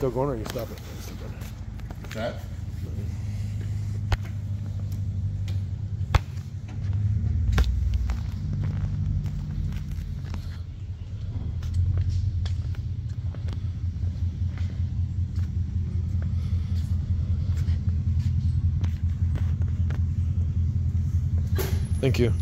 still going or are you stopping? That? Thank you.